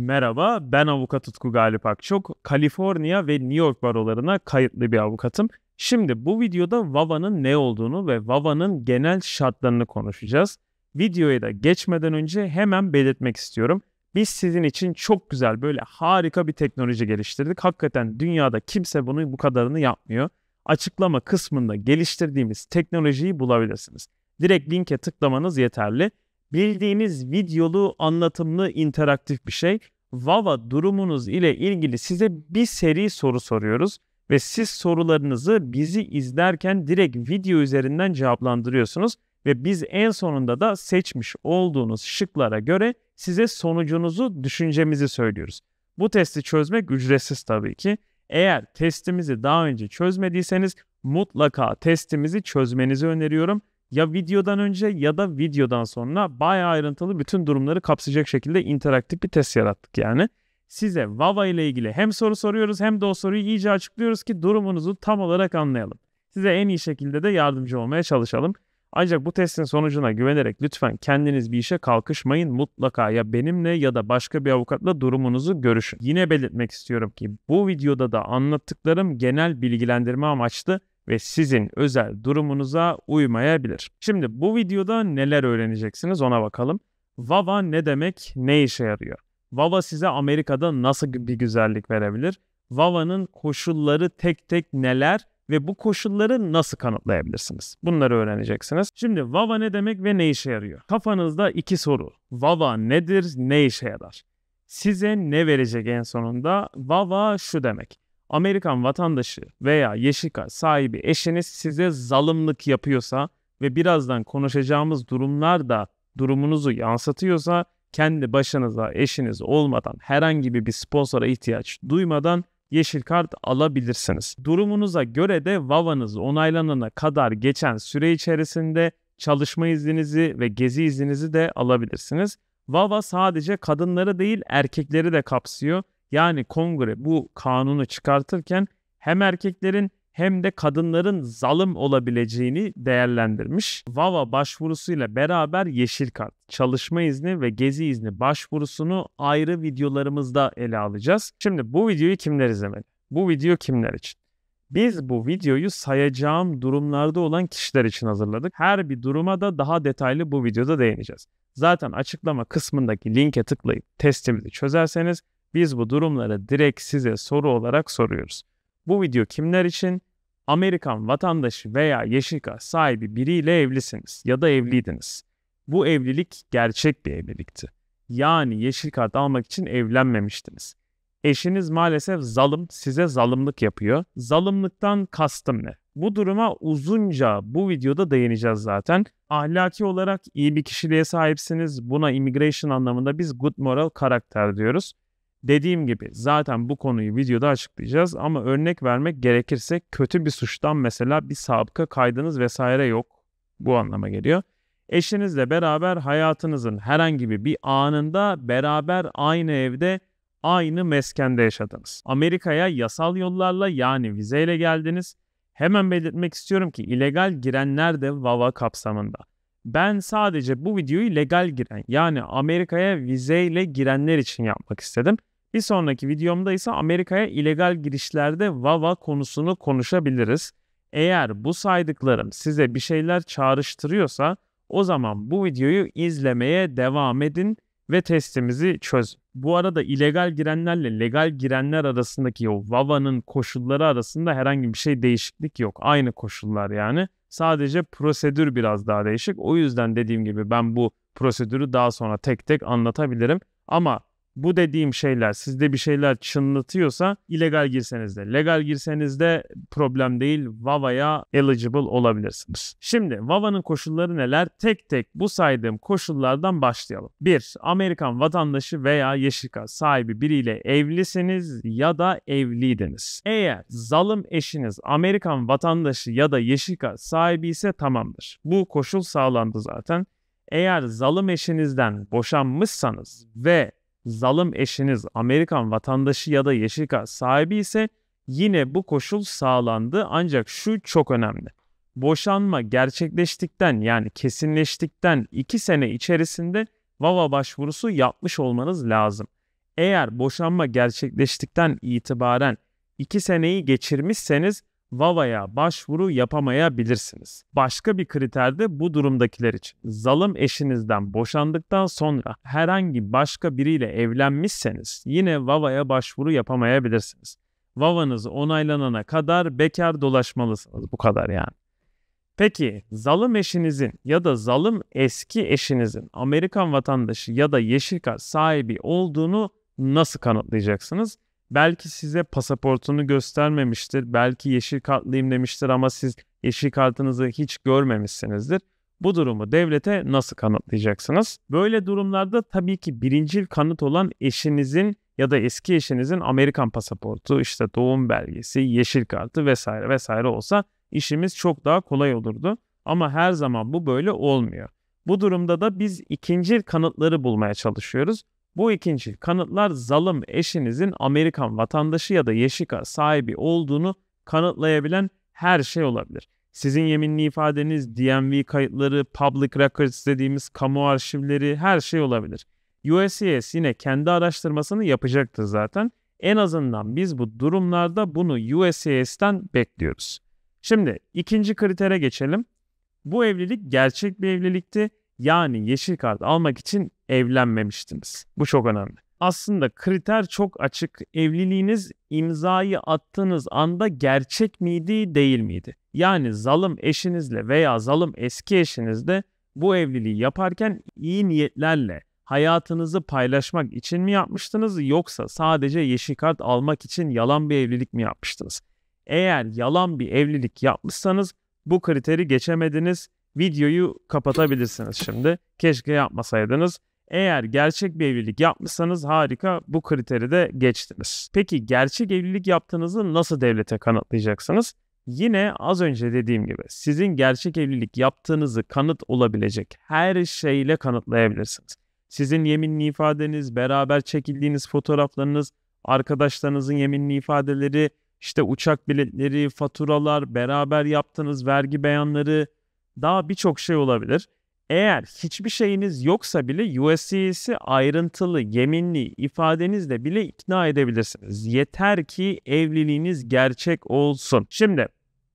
Merhaba, ben avukat Utku Galip Akçok. Kaliforniya ve New York barolarına kayıtlı bir avukatım. Şimdi bu videoda VAVA'nın ne olduğunu ve VAVA'nın genel şartlarını konuşacağız. Videoya da geçmeden önce hemen belirtmek istiyorum. Biz sizin için çok güzel böyle harika bir teknoloji geliştirdik. Hakikaten dünyada kimse bunu bu kadarını yapmıyor. Açıklama kısmında geliştirdiğimiz teknolojiyi bulabilirsiniz. Direkt linke tıklamanız yeterli. Bildiğiniz videolu, anlatımlı, interaktif bir şey. Vava durumunuz ile ilgili size bir seri soru soruyoruz ve siz sorularınızı bizi izlerken direkt video üzerinden cevaplandırıyorsunuz ve biz en sonunda da seçmiş olduğunuz şıklara göre size sonucunuzu, düşüncemizi söylüyoruz. Bu testi çözmek ücretsiz tabii ki. Eğer testimizi daha önce çözmediyseniz mutlaka testimizi çözmenizi öneriyorum ya videodan önce ya da videodan sonra bayağı ayrıntılı bütün durumları kapsayacak şekilde interaktif bir test yarattık yani. Size Vava ile ilgili hem soru soruyoruz hem de o soruyu iyice açıklıyoruz ki durumunuzu tam olarak anlayalım. Size en iyi şekilde de yardımcı olmaya çalışalım. Ancak bu testin sonucuna güvenerek lütfen kendiniz bir işe kalkışmayın. Mutlaka ya benimle ya da başka bir avukatla durumunuzu görüşün. Yine belirtmek istiyorum ki bu videoda da anlattıklarım genel bilgilendirme amaçlı ve sizin özel durumunuza uymayabilir. Şimdi bu videoda neler öğreneceksiniz ona bakalım. VAVA ne demek, ne işe yarıyor? VAVA size Amerika'da nasıl bir güzellik verebilir? VAVA'nın koşulları tek tek neler ve bu koşulları nasıl kanıtlayabilirsiniz? Bunları öğreneceksiniz. Şimdi VAVA ne demek ve ne işe yarıyor? Kafanızda iki soru. VAVA nedir, ne işe yarar? Size ne verecek en sonunda? VAVA şu demek. Amerikan vatandaşı veya yeşil kart sahibi eşiniz size zalimlik yapıyorsa ve birazdan konuşacağımız durumlar da durumunuzu yansıtıyorsa kendi başınıza eşiniz olmadan herhangi bir sponsora ihtiyaç duymadan yeşil kart alabilirsiniz. Durumunuza göre de VAVA'nız onaylanana kadar geçen süre içerisinde çalışma izninizi ve gezi izninizi de alabilirsiniz. VAVA sadece kadınları değil erkekleri de kapsıyor yani kongre bu kanunu çıkartırken hem erkeklerin hem de kadınların zalim olabileceğini değerlendirmiş. VAVA başvurusuyla beraber yeşil kart, çalışma izni ve gezi izni başvurusunu ayrı videolarımızda ele alacağız. Şimdi bu videoyu kimler izlemeli? Bu video kimler için? Biz bu videoyu sayacağım durumlarda olan kişiler için hazırladık. Her bir duruma da daha detaylı bu videoda değineceğiz. Zaten açıklama kısmındaki linke tıklayıp testimizi çözerseniz biz bu durumları direkt size soru olarak soruyoruz. Bu video kimler için? Amerikan vatandaşı veya yeşil kart sahibi biriyle evlisiniz ya da evliydiniz. Bu evlilik gerçek bir evlilikti. Yani yeşil kart almak için evlenmemiştiniz. Eşiniz maalesef zalim, size zalimlik yapıyor. Zalimlikten kastım ne? Bu duruma uzunca bu videoda değineceğiz zaten. Ahlaki olarak iyi bir kişiliğe sahipsiniz. Buna immigration anlamında biz good moral karakter diyoruz. Dediğim gibi zaten bu konuyu videoda açıklayacağız ama örnek vermek gerekirse kötü bir suçtan mesela bir sabıka kaydınız vesaire yok. Bu anlama geliyor. Eşinizle beraber hayatınızın herhangi bir anında beraber aynı evde aynı meskende yaşadınız. Amerika'ya yasal yollarla yani vizeyle geldiniz. Hemen belirtmek istiyorum ki illegal girenler de VAVA kapsamında. Ben sadece bu videoyu legal giren yani Amerika'ya vizeyle girenler için yapmak istedim. Bir sonraki videomda ise Amerika'ya illegal girişlerde VAVA konusunu konuşabiliriz. Eğer bu saydıklarım size bir şeyler çağrıştırıyorsa o zaman bu videoyu izlemeye devam edin ve testimizi çöz. Bu arada illegal girenlerle legal girenler arasındaki o VAVA'nın koşulları arasında herhangi bir şey değişiklik yok. Aynı koşullar yani. Sadece prosedür biraz daha değişik. O yüzden dediğim gibi ben bu prosedürü daha sonra tek tek anlatabilirim. Ama bu dediğim şeyler sizde bir şeyler çınlatıyorsa illegal girseniz de legal girseniz de problem değil VAVA'ya eligible olabilirsiniz. Şimdi VAVA'nın koşulları neler? Tek tek bu saydığım koşullardan başlayalım. 1. Amerikan vatandaşı veya yeşil sahibi biriyle evlisiniz ya da evliydiniz. Eğer zalim eşiniz Amerikan vatandaşı ya da yeşil sahibi ise tamamdır. Bu koşul sağlandı zaten. Eğer zalim eşinizden boşanmışsanız ve zalim eşiniz Amerikan vatandaşı ya da yeşil kart sahibi ise yine bu koşul sağlandı ancak şu çok önemli. Boşanma gerçekleştikten yani kesinleştikten 2 sene içerisinde VAVA başvurusu yapmış olmanız lazım. Eğer boşanma gerçekleştikten itibaren 2 seneyi geçirmişseniz VAVA'ya başvuru yapamayabilirsiniz. Başka bir kriter de bu durumdakiler için. Zalım eşinizden boşandıktan sonra herhangi başka biriyle evlenmişseniz yine VAVA'ya başvuru yapamayabilirsiniz. VAVA'nız onaylanana kadar bekar dolaşmalısınız. Bu kadar yani. Peki zalım eşinizin ya da zalım eski eşinizin Amerikan vatandaşı ya da yeşil kart sahibi olduğunu nasıl kanıtlayacaksınız? Belki size pasaportunu göstermemiştir, belki yeşil kartlıyım demiştir ama siz yeşil kartınızı hiç görmemişsinizdir. Bu durumu devlete nasıl kanıtlayacaksınız? Böyle durumlarda tabii ki birincil kanıt olan eşinizin ya da eski eşinizin Amerikan pasaportu, işte doğum belgesi, yeşil kartı vesaire vesaire olsa işimiz çok daha kolay olurdu. Ama her zaman bu böyle olmuyor. Bu durumda da biz ikinci kanıtları bulmaya çalışıyoruz. Bu ikinci kanıtlar zalim eşinizin Amerikan vatandaşı ya da yeşika sahibi olduğunu kanıtlayabilen her şey olabilir. Sizin yeminli ifadeniz, DMV kayıtları, public records dediğimiz kamu arşivleri her şey olabilir. USCIS yine kendi araştırmasını yapacaktır zaten. En azından biz bu durumlarda bunu USCIS'ten bekliyoruz. Şimdi ikinci kritere geçelim. Bu evlilik gerçek bir evlilikti. Yani yeşil kart almak için evlenmemiştiniz. Bu çok önemli. Aslında kriter çok açık. Evliliğiniz imzayı attığınız anda gerçek miydi, değil miydi? Yani zalım eşinizle veya zalım eski eşinizle bu evliliği yaparken iyi niyetlerle hayatınızı paylaşmak için mi yapmıştınız yoksa sadece yeşil kart almak için yalan bir evlilik mi yapmıştınız? Eğer yalan bir evlilik yapmışsanız bu kriteri geçemediniz. Videoyu kapatabilirsiniz şimdi. Keşke yapmasaydınız. Eğer gerçek bir evlilik yapmışsanız harika bu kriteri de geçtiniz. Peki gerçek evlilik yaptığınızı nasıl devlete kanıtlayacaksınız? Yine az önce dediğim gibi sizin gerçek evlilik yaptığınızı kanıt olabilecek her şeyle kanıtlayabilirsiniz. Sizin yeminli ifadeniz, beraber çekildiğiniz fotoğraflarınız, arkadaşlarınızın yeminli ifadeleri, işte uçak biletleri, faturalar, beraber yaptığınız vergi beyanları, daha birçok şey olabilir. Eğer hiçbir şeyiniz yoksa bile USC'si ayrıntılı, yeminli ifadenizle bile ikna edebilirsiniz. Yeter ki evliliğiniz gerçek olsun. Şimdi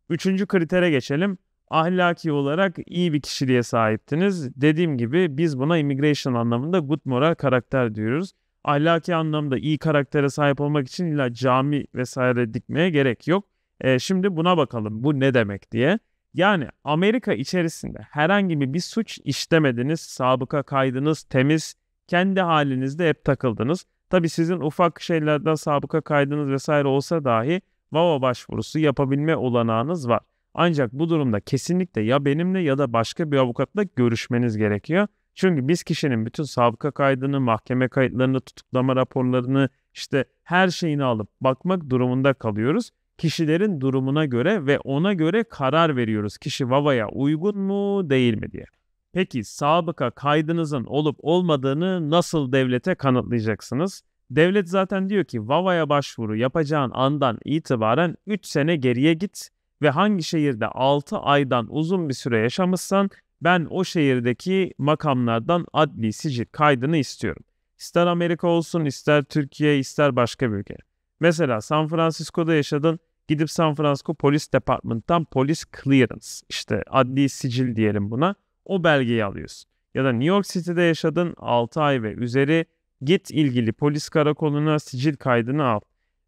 üçüncü kritere geçelim. Ahlaki olarak iyi bir kişiliğe sahiptiniz. Dediğim gibi biz buna immigration anlamında good moral karakter diyoruz. Ahlaki anlamda iyi karaktere sahip olmak için illa cami vesaire dikmeye gerek yok. E, şimdi buna bakalım bu ne demek diye. Yani Amerika içerisinde herhangi bir suç işlemediniz, sabıka kaydınız temiz, kendi halinizde hep takıldınız. Tabi sizin ufak şeylerden sabıka kaydınız vesaire olsa dahi VAVA başvurusu yapabilme olanağınız var. Ancak bu durumda kesinlikle ya benimle ya da başka bir avukatla görüşmeniz gerekiyor. Çünkü biz kişinin bütün sabıka kaydını, mahkeme kayıtlarını, tutuklama raporlarını, işte her şeyini alıp bakmak durumunda kalıyoruz kişilerin durumuna göre ve ona göre karar veriyoruz. Kişi VAVA'ya uygun mu değil mi diye. Peki sabıka kaydınızın olup olmadığını nasıl devlete kanıtlayacaksınız? Devlet zaten diyor ki VAVA'ya başvuru yapacağın andan itibaren 3 sene geriye git ve hangi şehirde 6 aydan uzun bir süre yaşamışsan ben o şehirdeki makamlardan adli sicil kaydını istiyorum. İster Amerika olsun, ister Türkiye, ister başka bir ülke. Mesela San Francisco'da yaşadın. Gidip San Francisco Polis Department'tan polis clearance işte adli sicil diyelim buna. O belgeyi alıyorsun. Ya da New York City'de yaşadın 6 ay ve üzeri git ilgili polis karakoluna sicil kaydını al.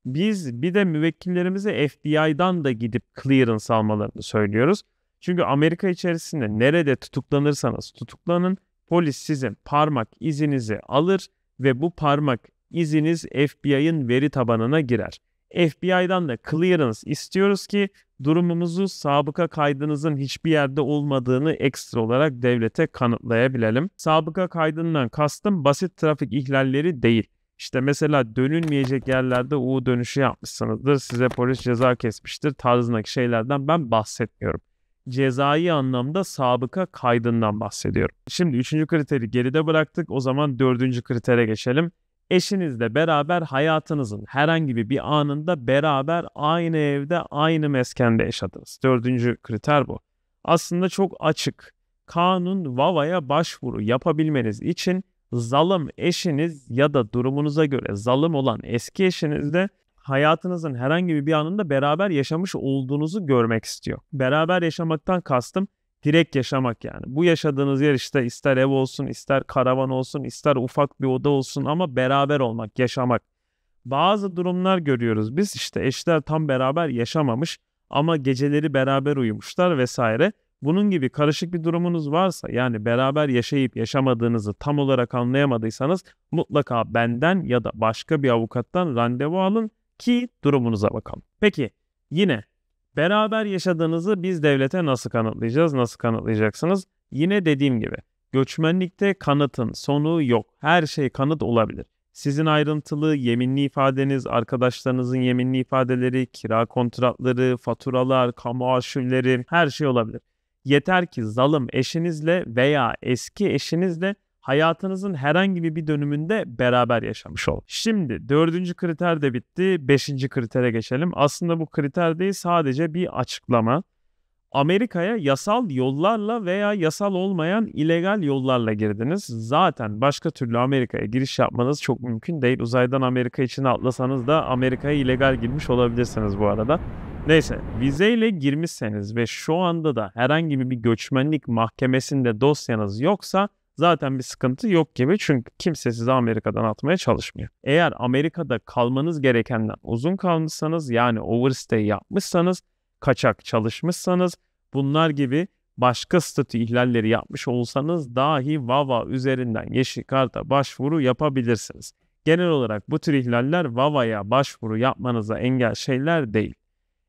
Biz bir de müvekkillerimize FBI'dan da gidip clearance almalarını söylüyoruz. Çünkü Amerika içerisinde nerede tutuklanırsanız tutuklanın polis sizin parmak izinizi alır ve bu parmak iziniz FBI'ın veri tabanına girer. FBI'dan da clearance istiyoruz ki durumumuzu sabıka kaydınızın hiçbir yerde olmadığını ekstra olarak devlete kanıtlayabilelim. Sabıka kaydından kastım basit trafik ihlalleri değil. İşte mesela dönülmeyecek yerlerde U dönüşü yapmışsınızdır, size polis ceza kesmiştir tarzındaki şeylerden ben bahsetmiyorum. Cezai anlamda sabıka kaydından bahsediyorum. Şimdi üçüncü kriteri geride bıraktık. O zaman dördüncü kritere geçelim eşinizle beraber hayatınızın herhangi bir anında beraber aynı evde aynı meskende yaşadınız. Dördüncü kriter bu. Aslında çok açık. Kanun VAVA'ya başvuru yapabilmeniz için Zalım eşiniz ya da durumunuza göre zalım olan eski eşiniz de hayatınızın herhangi bir anında beraber yaşamış olduğunuzu görmek istiyor. Beraber yaşamaktan kastım direkt yaşamak yani. Bu yaşadığınız yer işte ister ev olsun, ister karavan olsun, ister ufak bir oda olsun ama beraber olmak, yaşamak. Bazı durumlar görüyoruz biz işte eşler tam beraber yaşamamış ama geceleri beraber uyumuşlar vesaire. Bunun gibi karışık bir durumunuz varsa yani beraber yaşayıp yaşamadığınızı tam olarak anlayamadıysanız mutlaka benden ya da başka bir avukattan randevu alın ki durumunuza bakalım. Peki yine beraber yaşadığınızı biz devlete nasıl kanıtlayacağız? Nasıl kanıtlayacaksınız? Yine dediğim gibi göçmenlikte kanıtın sonu yok. Her şey kanıt olabilir. Sizin ayrıntılı yeminli ifadeniz, arkadaşlarınızın yeminli ifadeleri, kira kontratları, faturalar, kamu arşivleri her şey olabilir. Yeter ki zalım eşinizle veya eski eşinizle hayatınızın herhangi bir dönümünde beraber yaşamış olun. Şimdi dördüncü kriter de bitti. Beşinci kritere geçelim. Aslında bu kriter değil sadece bir açıklama. Amerika'ya yasal yollarla veya yasal olmayan illegal yollarla girdiniz. Zaten başka türlü Amerika'ya giriş yapmanız çok mümkün değil. Uzaydan Amerika içine atlasanız da Amerika'ya illegal girmiş olabilirsiniz bu arada. Neyse vizeyle girmişseniz ve şu anda da herhangi bir göçmenlik mahkemesinde dosyanız yoksa zaten bir sıkıntı yok gibi çünkü kimse sizi Amerika'dan atmaya çalışmıyor. Eğer Amerika'da kalmanız gerekenden uzun kalmışsanız yani overstay yapmışsanız, kaçak çalışmışsanız bunlar gibi başka statü ihlalleri yapmış olsanız dahi VAVA üzerinden yeşil karta başvuru yapabilirsiniz. Genel olarak bu tür ihlaller VAVA'ya başvuru yapmanıza engel şeyler değil.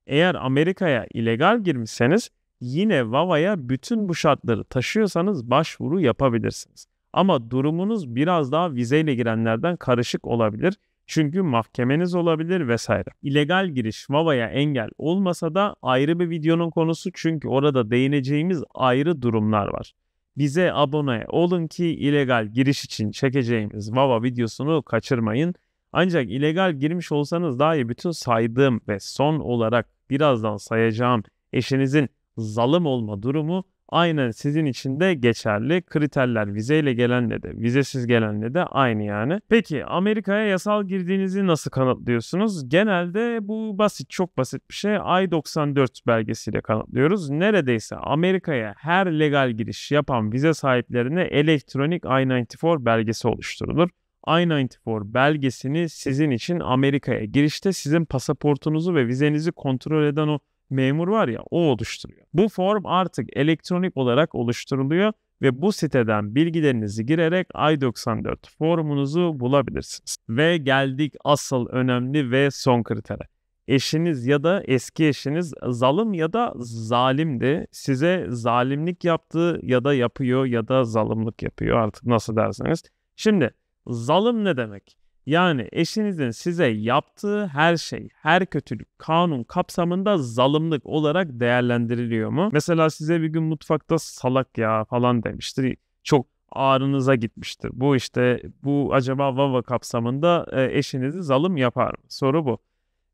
Eğer Amerika'ya illegal girmişseniz yine VAVA'ya bütün bu şartları taşıyorsanız başvuru yapabilirsiniz. Ama durumunuz biraz daha vizeyle girenlerden karışık olabilir. Çünkü mahkemeniz olabilir vesaire. İlegal giriş VAVA'ya engel olmasa da ayrı bir videonun konusu çünkü orada değineceğimiz ayrı durumlar var. Bize abone olun ki illegal giriş için çekeceğimiz VAVA videosunu kaçırmayın. Ancak illegal girmiş olsanız dahi bütün saydığım ve son olarak birazdan sayacağım eşinizin zalim olma durumu aynen sizin için de geçerli. Kriterler vizeyle gelenle de vizesiz gelenle de aynı yani. Peki Amerika'ya yasal girdiğinizi nasıl kanıtlıyorsunuz? Genelde bu basit çok basit bir şey. I-94 belgesiyle kanıtlıyoruz. Neredeyse Amerika'ya her legal giriş yapan vize sahiplerine elektronik I-94 belgesi oluşturulur. I-94 belgesini sizin için Amerika'ya girişte sizin pasaportunuzu ve vizenizi kontrol eden o memur var ya o oluşturuyor. Bu form artık elektronik olarak oluşturuluyor ve bu siteden bilgilerinizi girerek I-94 formunuzu bulabilirsiniz. Ve geldik asıl önemli ve son kritere. Eşiniz ya da eski eşiniz zalim ya da zalimdi. Size zalimlik yaptı ya da yapıyor ya da zalimlik yapıyor artık nasıl derseniz. Şimdi zalim ne demek? Yani eşinizin size yaptığı her şey, her kötülük kanun kapsamında zalimlik olarak değerlendiriliyor mu? Mesela size bir gün mutfakta salak ya falan demiştir. Çok ağrınıza gitmiştir. Bu işte bu acaba VAVA kapsamında e, eşinizi zalim yapar mı? Soru bu.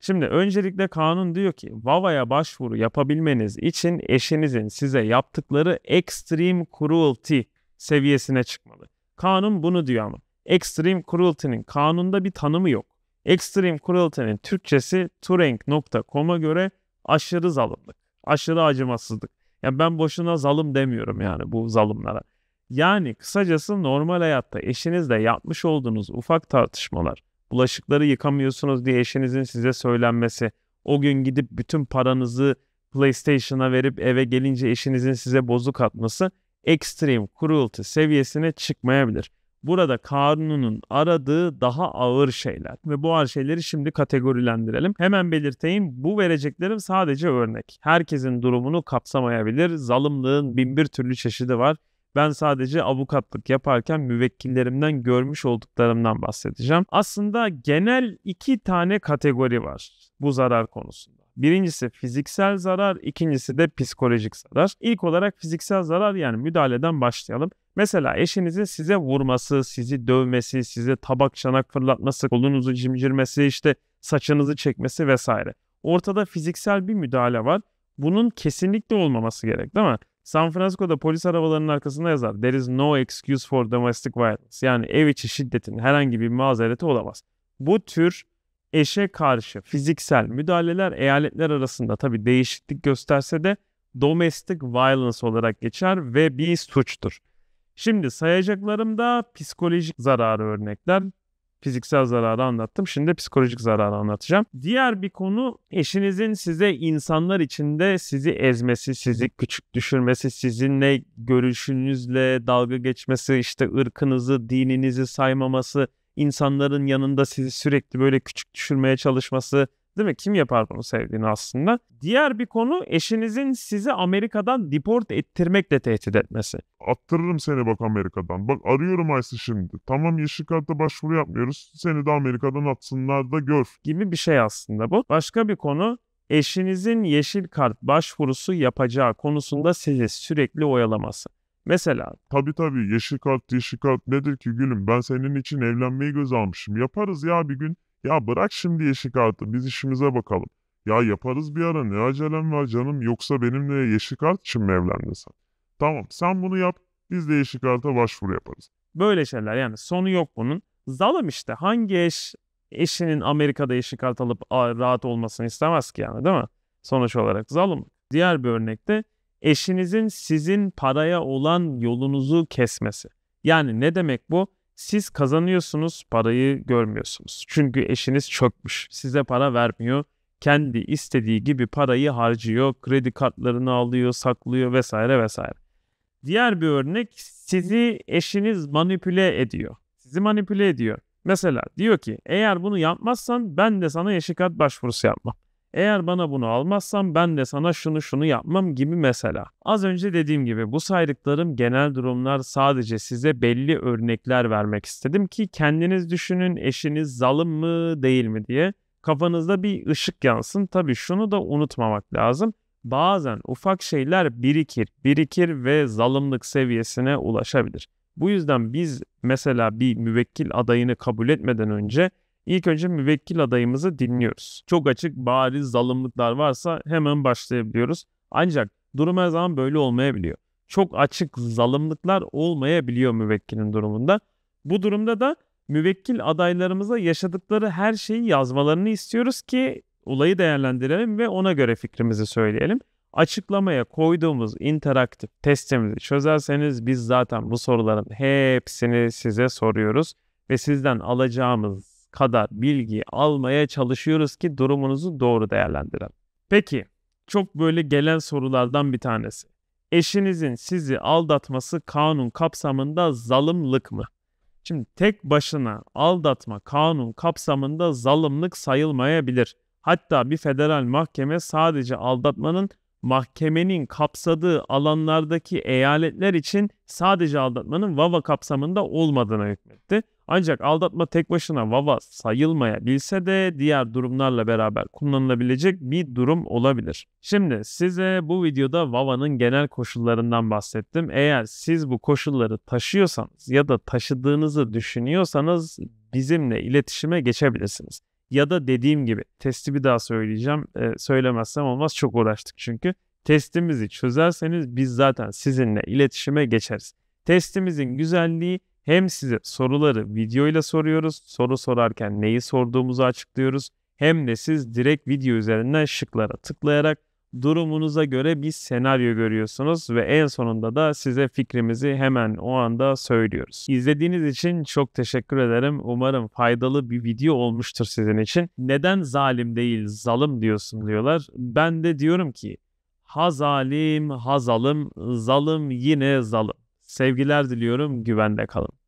Şimdi öncelikle kanun diyor ki VAVA'ya başvuru yapabilmeniz için eşinizin size yaptıkları extreme cruelty seviyesine çıkmalı. Kanun bunu diyor ama. Extreme Cruelty'nin kanunda bir tanımı yok. Extreme Cruelty'nin Türkçesi turing.com'a göre aşırı zalimlik, aşırı acımasızlık. Yani ben boşuna zalim demiyorum yani bu zalimlere. Yani kısacası normal hayatta eşinizle yapmış olduğunuz ufak tartışmalar, bulaşıkları yıkamıyorsunuz diye eşinizin size söylenmesi, o gün gidip bütün paranızı PlayStation'a verip eve gelince eşinizin size bozuk atması extreme cruelty seviyesine çıkmayabilir. Burada kanunun aradığı daha ağır şeyler ve bu ağır şeyleri şimdi kategorilendirelim. Hemen belirteyim bu vereceklerim sadece örnek. Herkesin durumunu kapsamayabilir. Zalımlığın bin bir türlü çeşidi var. Ben sadece avukatlık yaparken müvekkillerimden görmüş olduklarımdan bahsedeceğim. Aslında genel iki tane kategori var bu zarar konusunda. Birincisi fiziksel zarar, ikincisi de psikolojik zarar. İlk olarak fiziksel zarar yani müdahaleden başlayalım. Mesela eşinizin size vurması, sizi dövmesi, size tabak çanak fırlatması, kolunuzu cimcirmesi, işte saçınızı çekmesi vesaire. Ortada fiziksel bir müdahale var. Bunun kesinlikle olmaması gerek değil mi? San Francisco'da polis arabalarının arkasında yazar. There is no excuse for domestic violence. Yani ev içi şiddetin herhangi bir mazereti olamaz. Bu tür eşe karşı fiziksel müdahaleler eyaletler arasında tabii değişiklik gösterse de domestic violence olarak geçer ve bir suçtur. Şimdi sayacaklarımda psikolojik zararı örnekler. Fiziksel zararı anlattım. Şimdi psikolojik zararı anlatacağım. Diğer bir konu eşinizin size insanlar içinde sizi ezmesi, sizi küçük düşürmesi, sizinle görüşünüzle dalga geçmesi, işte ırkınızı, dininizi saymaması, insanların yanında sizi sürekli böyle küçük düşürmeye çalışması, Değil mi? Kim yapar bunu sevdiğini aslında? Diğer bir konu eşinizin sizi Amerika'dan deport ettirmekle tehdit etmesi. Attırırım seni bak Amerika'dan. Bak arıyorum Ayşe şimdi. Tamam yeşil karta başvuru yapmıyoruz. Seni de Amerika'dan atsınlar da gör. Gibi bir şey aslında bu. Başka bir konu eşinizin yeşil kart başvurusu yapacağı konusunda sizi sürekli oyalaması. Mesela Tabii tabii yeşil kart yeşil kart nedir ki gülüm ben senin için evlenmeyi göz almışım. Yaparız ya bir gün. Ya bırak şimdi yeşil kartı biz işimize bakalım. Ya yaparız bir ara ne acelem var canım yoksa benimle yeşil kart için mi evlendin? Tamam sen bunu yap biz de yeşil karta başvuru yaparız. böyle şeyler yani sonu yok bunun. Zalım işte hangi eş eşinin Amerika'da yeşil kart alıp rahat olmasını istemez ki yani değil mi? Sonuç olarak zalim. Diğer bir örnekte eşinizin sizin paraya olan yolunuzu kesmesi. Yani ne demek bu? Siz kazanıyorsunuz, parayı görmüyorsunuz. Çünkü eşiniz çökmüş. Size para vermiyor. Kendi istediği gibi parayı harcıyor. Kredi kartlarını alıyor, saklıyor vesaire vesaire. Diğer bir örnek sizi eşiniz manipüle ediyor. Sizi manipüle ediyor. Mesela diyor ki eğer bunu yapmazsan ben de sana kart başvurusu yapmam. Eğer bana bunu almazsan ben de sana şunu şunu yapmam gibi mesela. Az önce dediğim gibi bu saydıklarım genel durumlar sadece size belli örnekler vermek istedim ki kendiniz düşünün eşiniz zalim mı değil mi diye kafanızda bir ışık yansın. Tabii şunu da unutmamak lazım. Bazen ufak şeyler birikir, birikir ve zalimlik seviyesine ulaşabilir. Bu yüzden biz mesela bir müvekkil adayını kabul etmeden önce İlk önce müvekkil adayımızı dinliyoruz. Çok açık bariz zalimlikler varsa hemen başlayabiliyoruz. Ancak durum her zaman böyle olmayabiliyor. Çok açık zalimlikler olmayabiliyor müvekkilin durumunda. Bu durumda da müvekkil adaylarımıza yaşadıkları her şeyi yazmalarını istiyoruz ki olayı değerlendirelim ve ona göre fikrimizi söyleyelim. Açıklamaya koyduğumuz interaktif testimizi çözerseniz biz zaten bu soruların hepsini size soruyoruz ve sizden alacağımız kadar bilgi almaya çalışıyoruz ki durumunuzu doğru değerlendirelim. Peki, çok böyle gelen sorulardan bir tanesi. Eşinizin sizi aldatması kanun kapsamında zalimlik mı? Şimdi tek başına aldatma kanun kapsamında zalimlik sayılmayabilir. Hatta bir federal mahkeme sadece aldatmanın mahkemenin kapsadığı alanlardaki eyaletler için sadece aldatmanın VAVA kapsamında olmadığını hükmetti. Ancak aldatma tek başına VAVA sayılmayabilse de diğer durumlarla beraber kullanılabilecek bir durum olabilir. Şimdi size bu videoda VAVA'nın genel koşullarından bahsettim. Eğer siz bu koşulları taşıyorsanız ya da taşıdığınızı düşünüyorsanız bizimle iletişime geçebilirsiniz. Ya da dediğim gibi testi bir daha söyleyeceğim. Ee, söylemezsem olmaz çok uğraştık çünkü. Testimizi çözerseniz biz zaten sizinle iletişime geçeriz. Testimizin güzelliği hem size soruları videoyla soruyoruz. Soru sorarken neyi sorduğumuzu açıklıyoruz. Hem de siz direkt video üzerinden şıklara tıklayarak durumunuza göre bir senaryo görüyorsunuz ve en sonunda da size fikrimizi hemen o anda söylüyoruz. İzlediğiniz için çok teşekkür ederim. Umarım faydalı bir video olmuştur sizin için. Neden zalim değil zalim diyorsun diyorlar. Ben de diyorum ki ha zalim ha zalim, zalim yine zalim. Sevgiler diliyorum, güvende kalın.